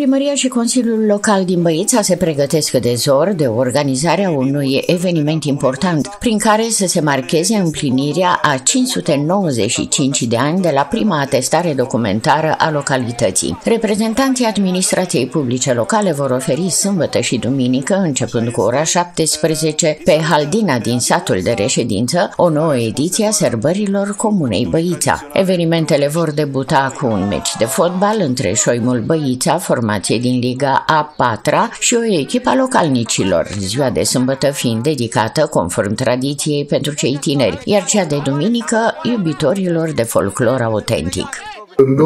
Primăria și Consiliul Local din Băița se pregătesc de zor de organizarea unui eveniment important prin care să se marcheze împlinirea a 595 de ani de la prima atestare documentară a localității. Reprezentanții administrației publice locale vor oferi sâmbătă și duminică, începând cu ora 17, pe Haldina din satul de reședință, o nouă ediție a sărbărilor Comunei Băița. Evenimentele vor debuta cu un meci de fotbal între Șoimul Băița, formație din Liga A4 și o echipă a localnicilor, ziua de sâmbătă fiind dedicată, conform tradiției, pentru cei tineri, iar cea de duminică iubitorilor de folclor autentic. În 2-3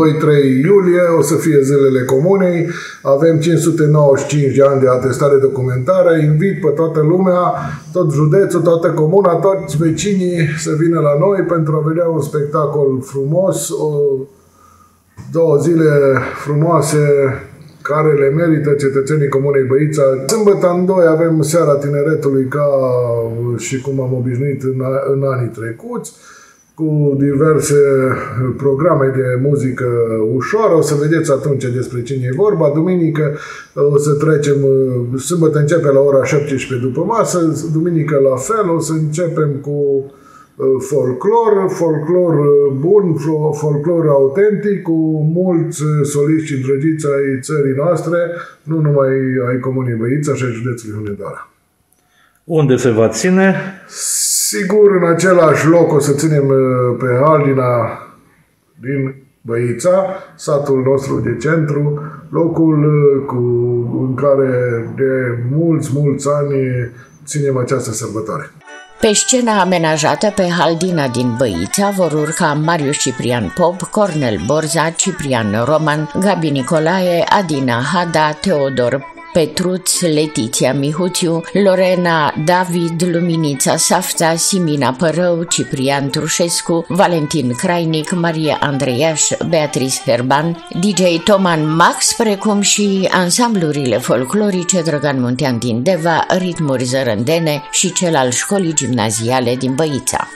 iulie o să fie zilele comunei, avem 595 de ani de atestare documentară, invit pe toată lumea, tot județul, toată comuna, toți vecinii să vină la noi pentru a vedea un spectacol frumos, o, două zile frumoase care le merită cetățenii Comunei Băița. Sâmbătă în doi avem seara tineretului ca și cum am obișnuit în, în anii trecuți cu diverse programe de muzică ușoară. O să vedeți atunci despre cine e vorba. Duminică o să trecem, sâmbătă începe la ora 17 după masă, duminică la fel, o să începem cu folclor, folclor bun, folclor autentic, cu mulți soliști și drăgiți ai țării noastre, nu numai ai Comunii Băița și ai județului Hunedoara. Unde se va ține? Sigur, în același loc o să ținem pe Haldina din Băița, satul nostru de centru, locul cu, în care de mulți, mulți ani ținem această sărbătoare. Pe scena amenajată pe Haldina din Băița vor urca Marius Ciprian Pop, Cornel Borza, Ciprian Roman, Gabi Nicolae, Adina Hada, Teodor Petruț, Letiția Mihuțiu, Lorena, David, Luminița Safța, Simina Părău, Ciprian Trușescu, Valentin Crainic, Maria Andreiaș, Beatrice Herban, DJ Toman Max, precum și ansamblurile folclorice Drăgan Muntean din Deva, Ritmuri Zărândene și cel al școlii gimnaziale din Băița.